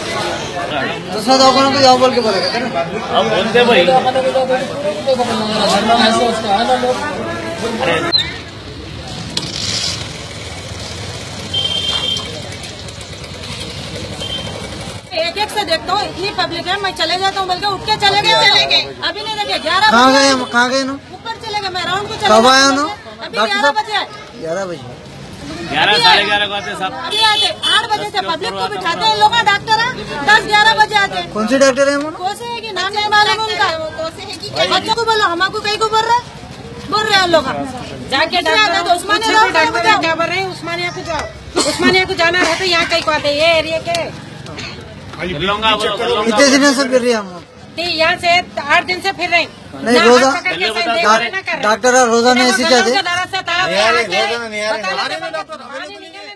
दूसरा दवाखाना तो जाओ बोल के बोलेगा हम बोलते एक एक से देखता हूँ इतनी पब्लिक है मैं चले जाता हूँ बल्कि उठ के चले गए। अभी नहीं देखे ग्यारह कहाँ गए कहाँ गए ना ऊपर चले गए मैं राउंड को चले कब आया ग्यारह बजे ग्यारह बजे। ग्यारह साढ़े ग्यारह को आते सब अभी आते आठ बजे से पब्लिक को बिठाते हैं। लोग डॉक्टर दस ग्यारह बजे आते हैं। कौन सी डॉक्टर है मोनो कोसे है कि नाम नहीं मालूम उनका? बच्चों को बोलो हमको कहीं को बोल रहे बोल रहे हैं लोग। जाके डॉक्टर तो उस्मानिया डॉक्टर क्या बोल रहे हैं? उस्मानिया को जाओ। उस्मानिया को जाना रहता है यहाँ कहीं को आते हैं, ये एरिया के। लौंगा बोलो लौंगा कितने दिन से फिर रही है हम यहाँ से आठ दिन से फिर रहे हैं। डॉक्टर- ऐसे देख रहे, ना कर रहे। डॉक्टर